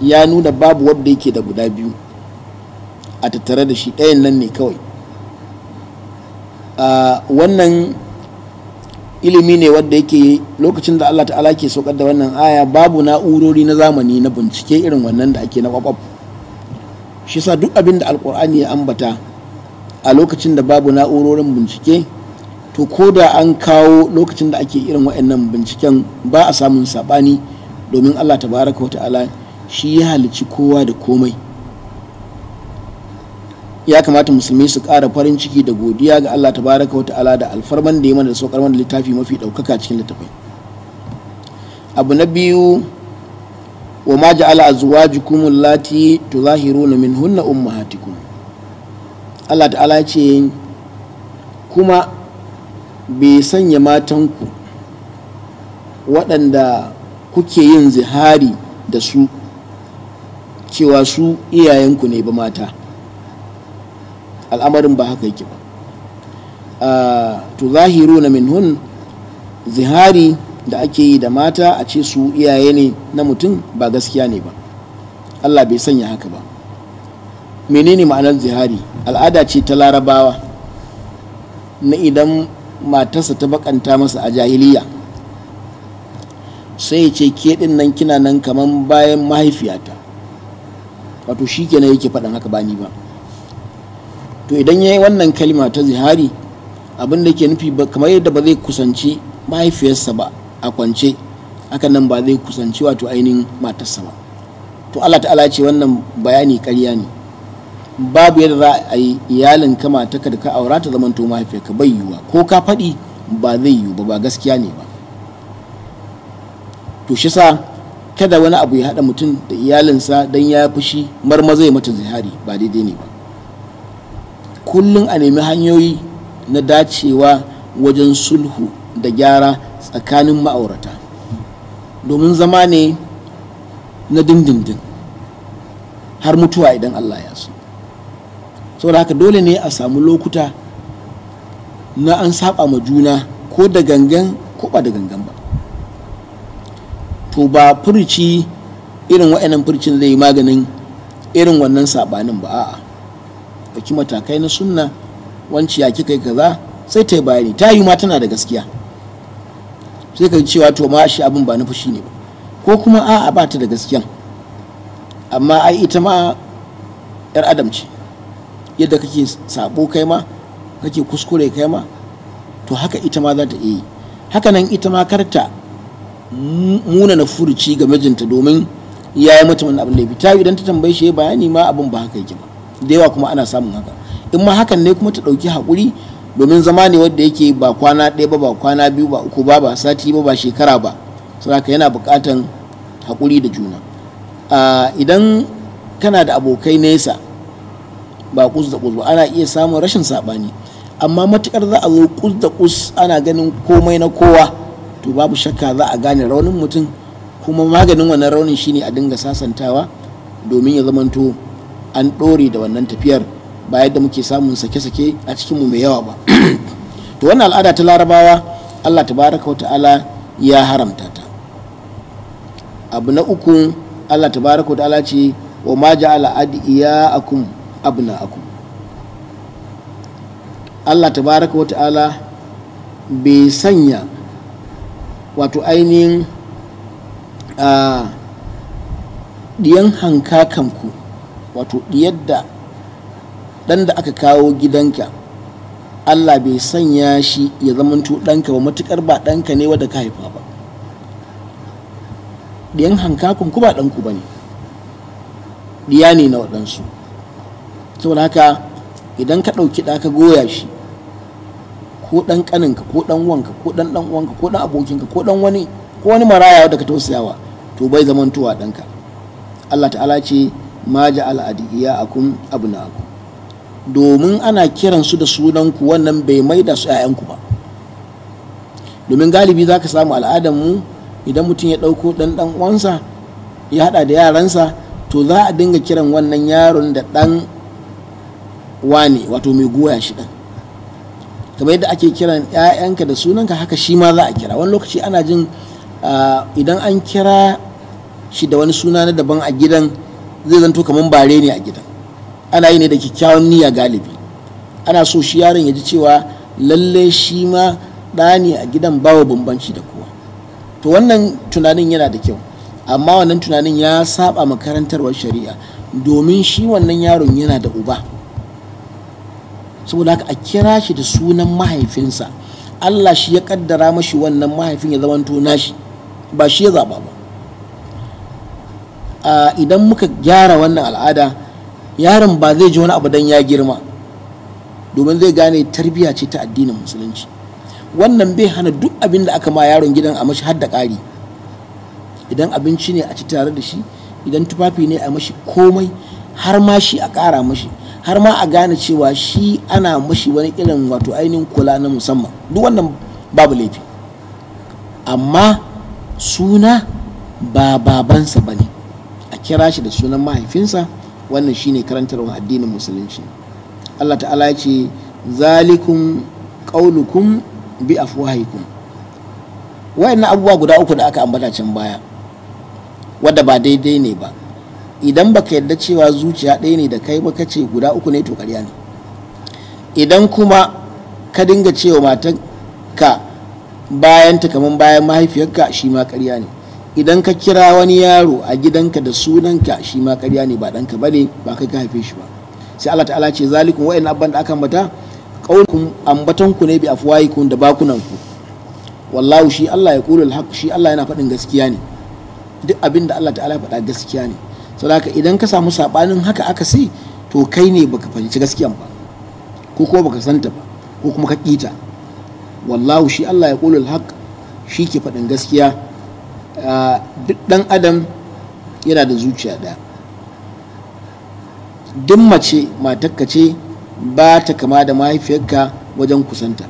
ya nuna babu wadda yake da guda biyu a tattare da shi. Ɗayan nan ne kawai. Wannan ilimi ne wadda yake lokacin da Allah ta'ala ke saukar da wannan aya babu na'urori na zamani na bincike irin wannan da ake na kwakwaf. Shi sa duk abin da alkur'ani ya ambata a lokacin da babu na'urorin bincike to ko da an kawo lokacin da ake irin waɗannan binciken ba a samun saɓani domin Allah tabaraka wa ta'ala shi ya halici kowa da komai. Ya kamata musulmi su ƙara farin ciki da godiya ga Allah tabaraka wa ta'ala da alfarman da ya mana da saukar mana littafi mafi ɗaukaka cikin littafai. Abu na biyu wa ma ja'ala azwajukum allati tuzahiruna minhunna ummahatikum. Allah ta'ala ce kuma bai sanya matanku waɗanda kuke yin zihari da su cewa su iyayenku ne ba mata. Al'amarin ba haka yake ba. To zahiru na minhun zihari da ake yi da mata a ce su iyaye ne na mutum ba gaskiya ne ba. Allah bai sanya haka ba. Menene ma'anar zihari? Al'ada ce ta larabawa na idan matarsa ta bakanta masa a jahiliya sai ce ke ɗin nan kina nan kaman bayan mahaifiyata. Wato shi kenan yake faɗin haka ba ni ba. To idan ya yi wannan kalma ta zihari abin da ke nufi kamar yadda ba zai kusanci mahaifiyarsa ba a kwance hakan nan ba zai kusanci wato ainihin matarsa ba. To allah ta'ala ce wannan bayani karya ne. Babu yadda za a yi iyalin ka mataka da ka aura ta zaman to mahaifiyarka bai yiwuwa. Ko ka faɗi ba zai yiwu ba ba gaskiya ne ba. To shi sa kada wani abu ya haɗa mutum da iyalinsa don ya fushi marmaza ya mata zihari ba daidai ne ba. Kullum a nemi hanyoyi na dacewa wajen sulhu da gyara tsakanin ma'aurata. Domin zama ne na dindindin har mutuwa idan allah ya so. Saboda haka dole ne a samu lokuta na an saba ma juna ko da gangan ko ba da gangan ba. To ba furci irin wa'annan furcin zai yi maganin irin wannan sabanin ba a'a. Ɗauki matakai na sunna wanci ya kika kaza sai ta yi bayani. Ta yi ma tana da gaskiya. Sai ka cewa to ma shi abin ba na fushi ne ko kuma a'a ba ta da gaskiyan. Amma ai ita ma yar adam ce. Yadda kake sabo kai ma kake kuskure kai ma to haka ita ma za ta iya yi. Haka nan ita ma karta muna na furuci ga mijinta domin ya yi mata wani abin laifi. Ta idan ta tambaye shi bayani ma abin ba haka yake ba. Da yawa kuma ana samun haka. In ma hakan ne kuma ta ɗauki haƙuri domin zama ne wanda yake ba kwana ɗaya ba ba kwana biyu ba uku ba ba sati ba ba shekara ba. Saboda yana buƙatan haƙuri da juna. Idan kana da abokai nesa ba kus da kus ba ana iya samun rashin saɓani. Amma matuƙar za a zo kus da kus ana ganin komai na kowa to babu shakka za a gane raunin mutum. Kuma maganin wannan raunin shine a dinga sasantawa domin ya zamanto an ɗore da wannan tafiyar ba yadda muke samun sake-sake a cikinmu mai yawa ba. To wannan al'ada ta larabawa allah tabaraka wa ta'ala ya haramta ta. Abu na uku allah tabaraka wa ta'ala ce wa ma ja'ala adiyakum abna'akum. Allah tabaraka wa ta'ala bai sanya wato ainihin a diyan hankakanku wato diyar da ɗan da aka kawo gidanka Allah bai sanya shi ya zamanto ɗanka ba matuƙar ba ɗanka ne wadda ka haifa ba. Diyan hankakun ku ba ɗanku ba ne diya ne na waɗansu. Saboda haka idan ka ɗauki ɗa ka goya shi ko ɗan ƙaninka ko ɗan wanka ko ɗan ɗan wanka ko ɗan abokinka ko ɗan wani ko wani maraya da ka tausayawa to bai zamantowa ɗanka. Allah ta'ala ce ma ja'ala adiyakum abna'akum. Domin ana kiran su da sunanku wannan bai maida su 'ya'yanku ba. Domin galibi zaka samu al'adar mu idan mutum ya ɗauko ɗan ɗan uwansa ya hada da yaransa to za a dinga kiran wannan yaron da dan wane wato mai goya shi dan kamar yadda ake kiran 'ya'yanka da sunanka haka shi ma za a kira. Wani lokaci ana jin idan an kira shi da wani suna na daban a gidan zai zanto kamar bare ne a gidan. Ana yi ne da kyakkyawan niyya galibi. Ana so shi yaron ya ji cewa lalle shi ma ɗa ne a gidan bawa bambanci da kowa. To wannan tunanin yana da kyau. Amma wannan tunanin ya saba makarantarwar shari'a. Domin shi wannan yaron yana da uba. Saboda haka a kira shi da sunan mahaifinsa. Allah shi ya kaddara mashi wannan mahaifin ya zamanto nashi. Ba shi ya zaba ba. Idan muka gyara wannan al'ada yaron ba zai ji wani abu don ya girma. Domin zai gane tarbiyya ce ta addinin musulunci. Wannan bai hana duk abin da aka ma yaron gidan a mashi har da ƙari. Idan abinci ne a ci tare da shi idan tufafi ne a mashi komai har ma shi a ƙara mashi har ma a gane cewa shi ana mashi wani irin wato ainihin kula na musamman. Duk wannan babu laifi. Amma suna ba babansa ba ne. A kira shi da sunan mahaifinsa. Wannan shine karantarwar addinin musulunci. Allah ta'ala ya ce zalikum qaulukum bi afwahikum. Wayannan abubuwa guda uku da aka ambata can baya wadda ba daidai ne ba. Idan baka yarda cewa zuciya ɗaya ne da kai ba ce guda uku ne to ƙarya ne. Idan kuma ka dinga cewa matarka bayan ta kamar bayan mahaifiyarka shi ma ƙarya ne. Idan ka kira wani yaro a gidanka da sunanka shi ma ƙarya ne ba ɗanka ba ne ba kai ka haife shi ba. Sai Allah ta'ala ce zalikun wa'in abban da aka ambata qaulukum ambatanku ne bi afwahikum da bakunanku. Wallahu shi Allah ya qulu al shi Allah yana faɗin gaskiya ne. Duk abin da Allah ta'ala ya faɗa gaskiya ne. Saboda idan ka samu sabanin haka aka sai to kai ne baka fahimci gaskiyan ba ko kuma baka santa ba ko kuma ka kita wallahu shi Allah ya qulu al shi ke faɗin gaskiya. Duk ɗan adam yana da zuciya ɗaya. Duk mace matakka ce ba ta kama da mahaifiyarka wajen kusanta.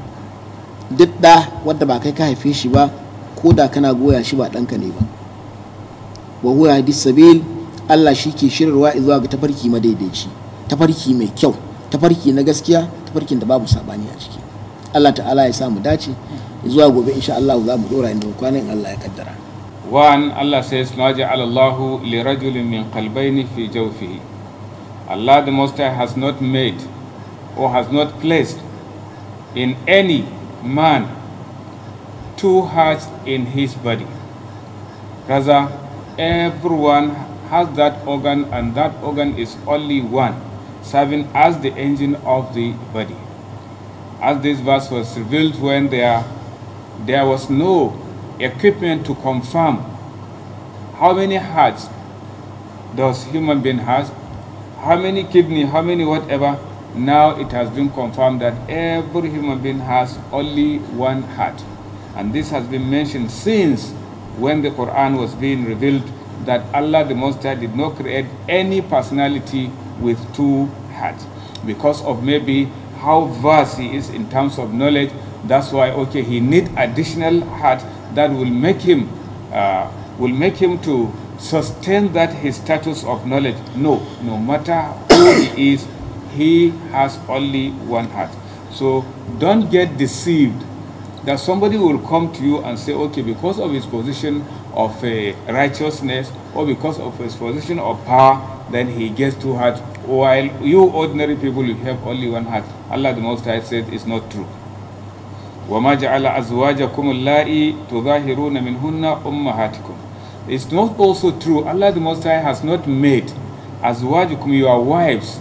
Duk ɗa wadda ba kai ka haife shi ba ko da kana goya shi ba ɗanka ne ba. Wa huwa hadis sabil Allah shi ke shirarwa zuwa ga tafarki madaidaici. Tafarki mai kyau tafarki na gaskiya tafarkin da babu saɓani a ciki. Allah ta'ala ya samu dace. Zuwa gobe insha Allah za mu dora inda kwanan Allah ya kaddara. One, Allah says, ما جعل الله لرجل من قلبين في جوفه. Allah the Most High has not made or has not placed in any man two hearts in his body. Rather, everyone has that organ and that organ is only one, serving as the engine of the body. As this verse was revealed when there, there was no equipment to confirm how many hearts does human being has, how many kidney, how many whatever. Now it has been confirmed that every human being has only one heart. And this has been mentioned since when the Quran was being revealed that Allah the Most High did not create any personality with two hearts. Because of maybe how vast he is in terms of knowledge, that's why okay he need additional heart that will make him uh, will make him to sustain that his status of knowledge. No, no matter who he is, he has only one heart. So don't get deceived that somebody will come to you and say, okay, because of his position of uh, righteousness or because of his position of power, then he gets two hearts. While you ordinary people, you have only one heart. Allah the Most High said it's not true. وما جعل أزواجكم اللائي تظاهرون منهن أمهاتكم It's not also true. Allah the Most High has not made azwajukum your wives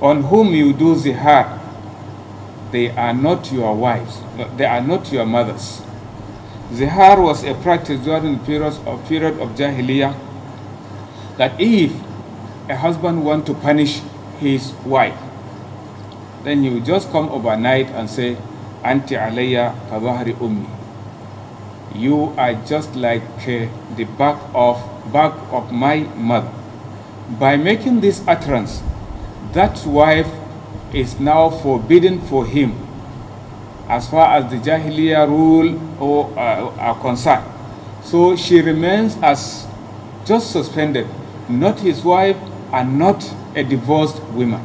on whom you do zihar. They are not your wives. They are not your mothers. Zihar was a practice during the period of, period of Jahiliyyah that if a husband want to punish his wife, then he will just come overnight and say, Anti alayya kadhahri ummi. You are just like uh, the back of back of my mother. By making this utterance, that wife is now forbidden for him as far as the Jahiliyyah rule or, uh, are concerned. So she remains as just suspended, not his wife and not a divorced woman.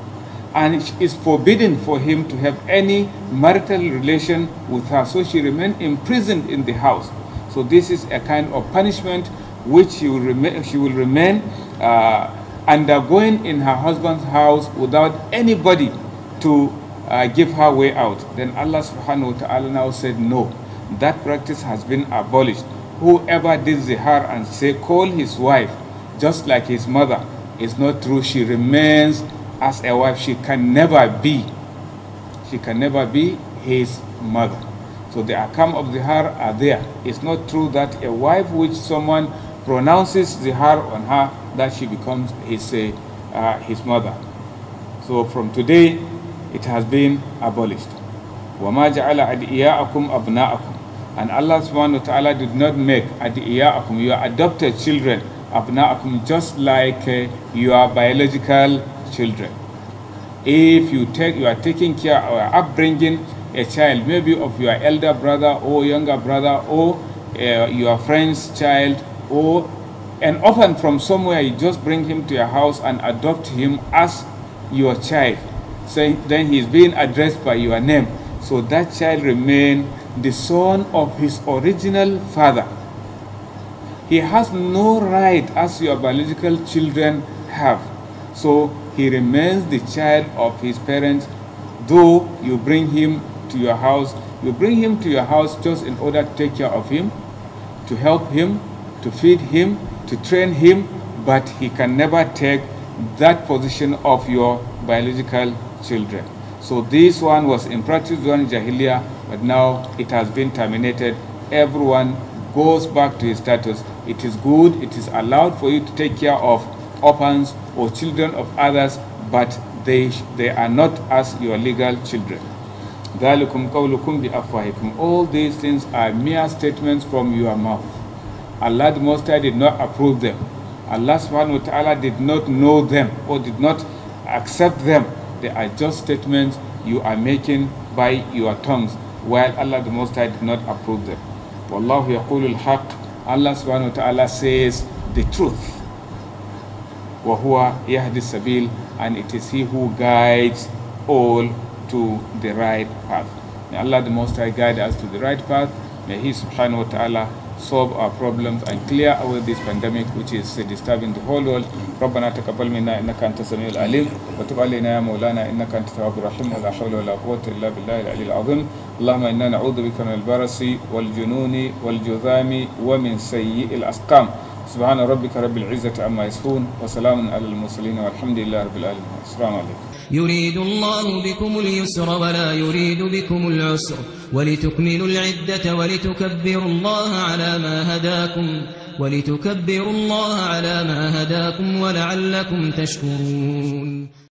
And it is forbidden for him to have any marital relation with her, so she remained imprisoned in the house. So this is a kind of punishment which she will remain, she will remain uh, undergoing in her husband's house without anybody to uh, give her way out. Then Allah subhanahu wa ta'ala now said, no, that practice has been abolished. Whoever did zihar and say, call his wife just like his mother, is not true. She remains as a wife. She can never be. She can never be his mother. So the akam of zihar are there. It's not true that a wife which someone pronounces zihar on her, that she becomes his, uh, his mother. So from today, it has been abolished. وَمَا جَعَلَ أَدْئِيَاءَكُمْ أَبْنَاءَكُمْ And Allah subhanahu wa ta'ala did not make أَدْئِيَاءَكُمْ your adopted children أَبْنَاءَكُمْ just like uh, your biological children. If you take, you are taking care or upbringing a child, maybe of your elder brother or younger brother or uh, your friend's child or an orphan from somewhere, you just bring him to your house and adopt him as your child. So then he is being addressed by your name. So that child remain the son of his original father. He has no right as your biological children have. So he remains the child of his parents, though you bring him to your house. You bring him to your house just in order to take care of him, to help him, to feed him, to train him, but he can never take that position of your biological children. So this one was in practice during Jahiliyyah, but now it has been terminated. Everyone goes back to his status. It is good, it is allowed for you to take care of orphans, or children of others, but they, they are not as your legal children. All these things are mere statements from your mouth. Allah the Most High did not approve them. Allah subhanahu wa ta'ala did not know them or did not accept them. They are just statements you are making by your tongues, while Allah the Most High did not approve them. Wallahu. Allah subhanahu wa ta'ala says the truth. وَهُوَ يَهْدِ السَّبِيلِ And it is He who guides all to the right path. May Allah the Most High guide us to the right path. May He subhanahu wa ta'ala solve our problems and clear away this pandemic which is disturbing the whole world ربنا تقبل منا انك انت السميع العليم وتب علينا يا مولانا انك انت التواب الرحيم ولا حول ولا قوه الا بالله العلي العظيم اللهم انا نعوذ بك من البرص والجنون والجذام ومن سيء الاسقام سبحان ربك رب العزة عما يصفون وسلام على المرسلين والحمد لله رب العالمين. السلام عليكم. يريد الله بكم اليسر ولا يريد بكم العسر ولتكملوا العدة ولتكبروا الله على ما هداكم ولتكبروا الله على ما هداكم ولعلكم تشكرون.